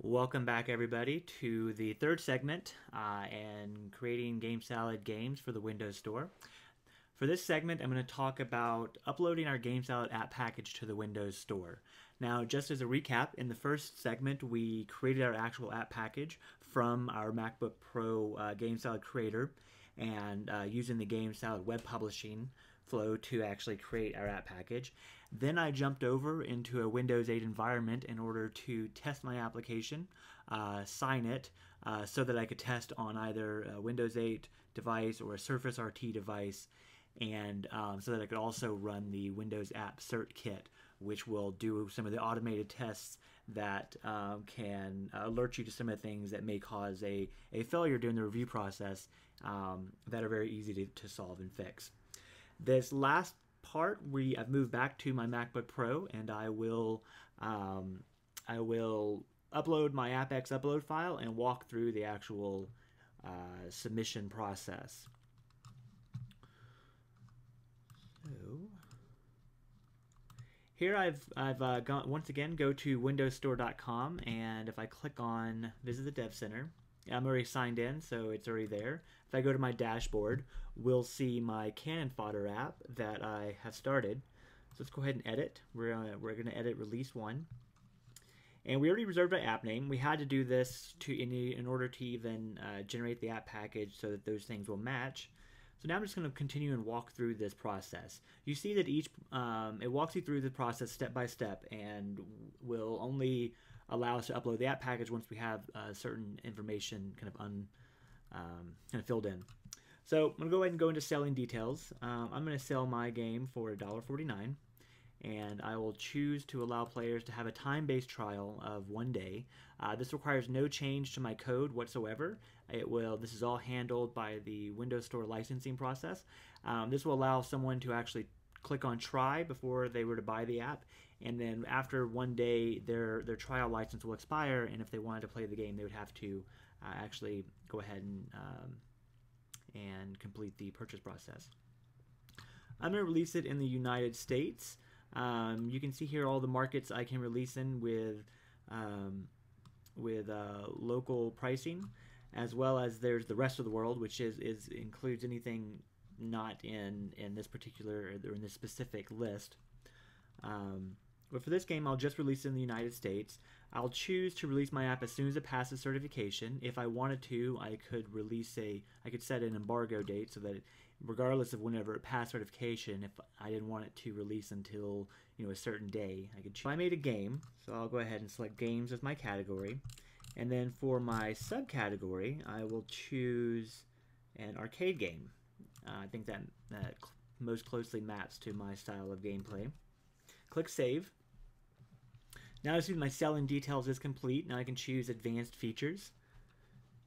Welcome back, everybody, to the third segment uh, and creating GameSalad games for the Windows Store. For this segment, I'm going to talk about uploading our GameSalad app package to the Windows Store. Now, just as a recap, in the first segment, we created our actual app package from our MacBook Pro uh, GameSalad creator and uh, using the GameSalad web publishing flow to actually create our app package. Then I jumped over into a Windows 8 environment in order to test my application, uh, sign it, uh, so that I could test on either a Windows 8 device or a Surface RT device, and um, so that I could also run the Windows App Cert Kit, which will do some of the automated tests that um, can alert you to some of the things that may cause a, a failure during the review process um, that are very easy to, to solve and fix. This last part, we I've moved back to my MacBook Pro, and I will um, I will upload my AppX upload file and walk through the actual uh, submission process. So here I've I've uh, gone once again go to windowsstore.com and if I click on visit the dev center I'm already signed in so it's already there. If I go to my dashboard we'll see my cannon fodder app that I have started. So let's go ahead and edit. We're, uh, we're gonna edit release one. And we already reserved our app name. We had to do this to in, in order to even uh, generate the app package so that those things will match. So now I'm just going to continue and walk through this process. You see that each, um, it walks you through the process step by step and will only allow us to upload the app package once we have uh, certain information kind of un, um, kind of filled in. So I'm to go ahead and go into selling details. Um, I'm going to sell my game for $1.49 and I will choose to allow players to have a time-based trial of one day. Uh, this requires no change to my code whatsoever. It will. This is all handled by the Windows Store licensing process. Um, this will allow someone to actually click on try before they were to buy the app, and then after one day, their their trial license will expire, and if they wanted to play the game, they would have to uh, actually go ahead and um, and complete the purchase process. I'm going to release it in the United States. Um, you can see here all the markets I can release in with um, with uh, local pricing, as well as there's the rest of the world, which is, is includes anything not in in this particular or in this specific list. Um, but for this game, I'll just release it in the United States. I'll choose to release my app as soon as it passes certification. If I wanted to, I could release a, I could set an embargo date so that regardless of whenever it passed certification, if I didn't want it to release until you know a certain day, I could. Choose. I made a game, so I'll go ahead and select games as my category, and then for my subcategory, I will choose an arcade game. Uh, I think that that cl most closely maps to my style of gameplay. Click Save. Now I see my selling details is complete. Now I can choose advanced features.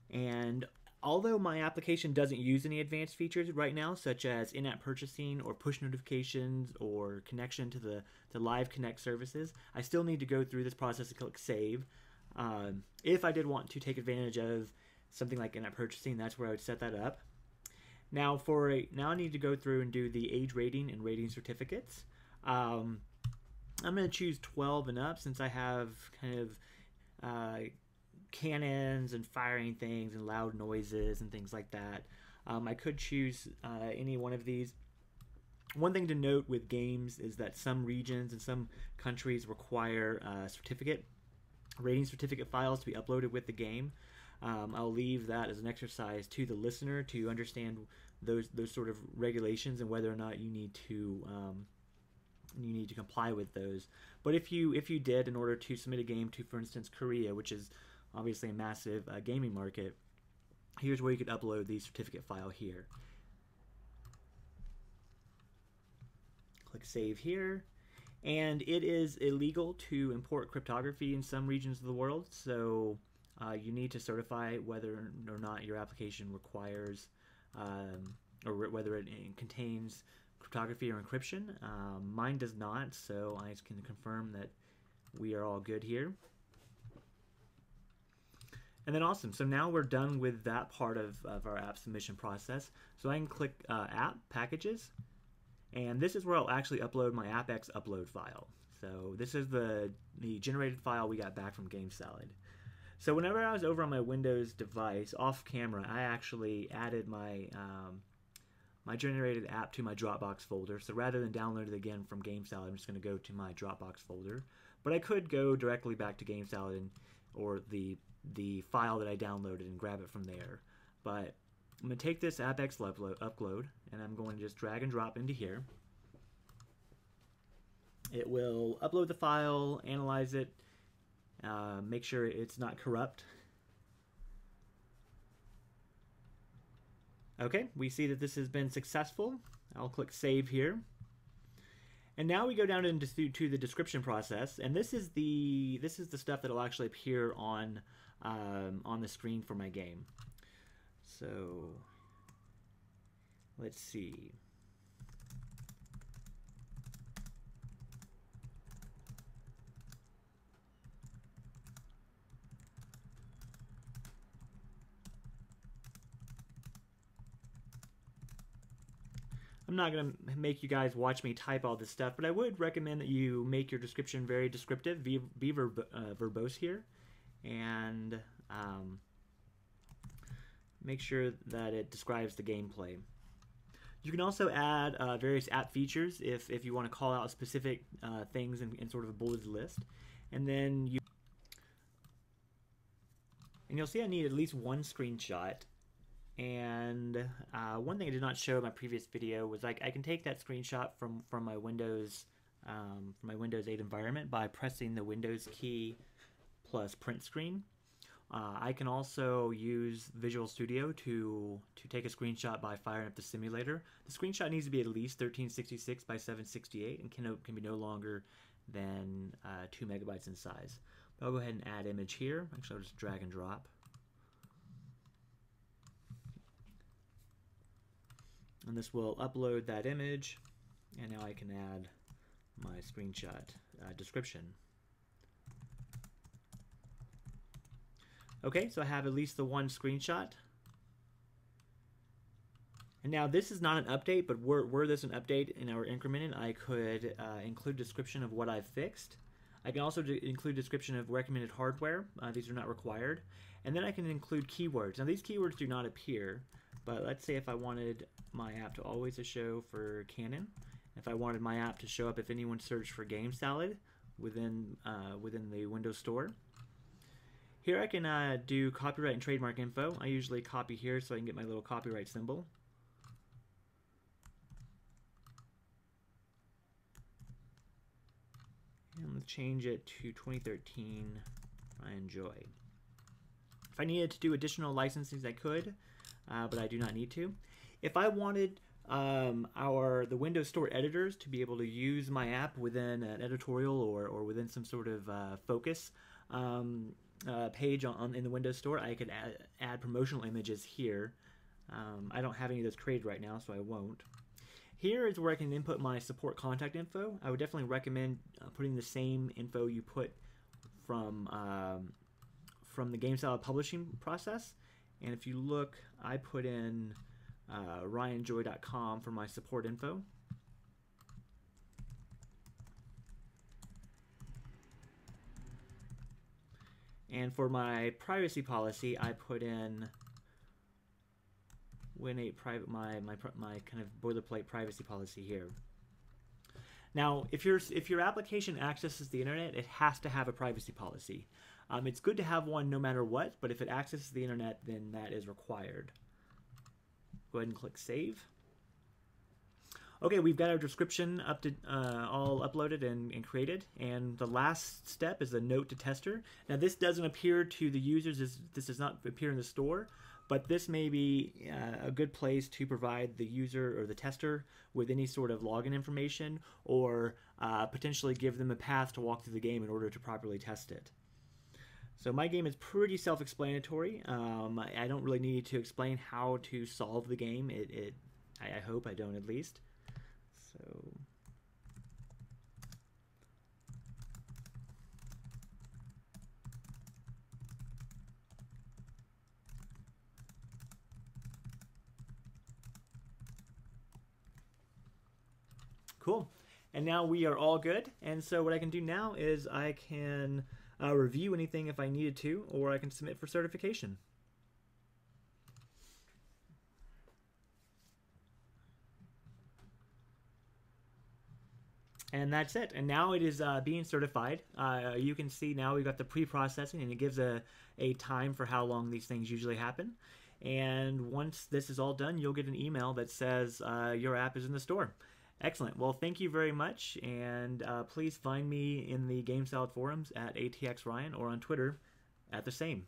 And Although my application doesn't use any advanced features right now, such as in-app purchasing or push notifications or connection to the, the Live Connect services, I still need to go through this process and click Save. Um, if I did want to take advantage of something like in-app purchasing, that's where I would set that up. Now for a, now I need to go through and do the age rating and rating certificates. Um, I'm going to choose 12 and up since I have kind of uh, cannons and firing things and loud noises and things like that. Um, I could choose uh, any one of these. One thing to note with games is that some regions and some countries require uh, certificate, rating certificate files to be uploaded with the game. Um, I'll leave that as an exercise to the listener to understand those those sort of regulations and whether or not you need to um, you need to comply with those. But if you if you did in order to submit a game to, for instance, Korea, which is obviously a massive uh, gaming market, here's where you could upload the certificate file here. Click Save here. And it is illegal to import cryptography in some regions of the world, so uh, you need to certify whether or not your application requires um, or whether it contains cryptography or encryption. Um, mine does not, so I can confirm that we are all good here. And then awesome. So now we're done with that part of, of our app submission process. So I can click uh, App Packages, and this is where I'll actually upload my AppX upload file. So this is the, the generated file we got back from GameSalad. So whenever I was over on my Windows device, off camera, I actually added my um, my generated app to my Dropbox folder. So rather than download it again from GameSalad, I'm just going to go to my Dropbox folder. But I could go directly back to GameSalad and, or the the file that I downloaded and grab it from there. But I'm going to take this AppX upload, upload and I'm going to just drag and drop into here. It will upload the file, analyze it, uh, make sure it's not corrupt. Okay, we see that this has been successful. I'll click Save here. And now we go down into to the description process, and this is the this is the stuff that will actually appear on um, on the screen for my game. So let's see. I'm not going to make you guys watch me type all this stuff, but I would recommend that you make your description very descriptive, be, be uh, verbose here, and um, make sure that it describes the gameplay. You can also add uh, various app features if, if you want to call out specific uh, things in, in sort of a bulleted list. And then you and you'll see I need at least one screenshot and uh, one thing I did not show in my previous video was like I can take that screenshot from from my Windows um, from my Windows 8 environment by pressing the Windows key plus print screen. Uh, I can also use Visual Studio to to take a screenshot by firing up the simulator. The screenshot needs to be at least 1366 by 768 and can, can be no longer than uh, 2 megabytes in size. But I'll go ahead and add image here. Actually, I'll just drag and drop. And this will upload that image and now I can add my screenshot uh, description. Okay, so I have at least the one screenshot. And now this is not an update, but were, were this an update in our incremented, I could uh, include description of what I've fixed. I can also include description of recommended hardware. Uh, these are not required. And then I can include keywords. Now these keywords do not appear, but let's say if I wanted my app to always show for cannon, if I wanted my app to show up if anyone searched for GameSalad within uh, within the Windows Store. Here I can uh, do copyright and trademark info. I usually copy here so I can get my little copyright symbol. And let's change it to 2013 Ryan Joy. If I needed to do additional licensings, I could uh, but I do not need to. If I wanted um, our the Windows Store editors to be able to use my app within an editorial or, or within some sort of uh, focus um, uh, page on, on, in the Windows Store, I could add, add promotional images here. Um, I don't have any of those created right now, so I won't. Here is where I can input my support contact info. I would definitely recommend uh, putting the same info you put from um, from the GameSalad publishing process. And if you look, I put in uh, ryanjoy.com for my support info. And for my privacy policy, I put in Win8 private my my my kind of boilerplate privacy policy here. Now, if your if your application accesses the internet, it has to have a privacy policy. Um, it's good to have one no matter what, but if it accesses the internet, then that is required. Go ahead and click Save. Okay, we've got our description up to uh, all uploaded and, and, created, and the last step is a note to tester. Now, this doesn't appear to the users; this, this does not appear in the store, but this may be uh, a good place to provide the user or the tester with any sort of login information, or uh, potentially give them a path to walk through the game in order to properly test it. So my game is pretty self-explanatory. Um, I, don't really need to explain how to solve the game. It, it I, I hope I don't at least. So. Cool. And now we are all good. And so what I can do now is I can uh, review anything if I needed to, or I can submit for certification. and that's it. And now it is uh, being certified. Uh, you can see now we've got the pre-processing, and it gives a, a time for how long these things usually happen. And once this is all done, you'll get an email that says uh, your app is in the store. Excellent. Well, thank you very much, and uh, please find me in the GameSalad forums at ATX Ryan or on Twitter at the same.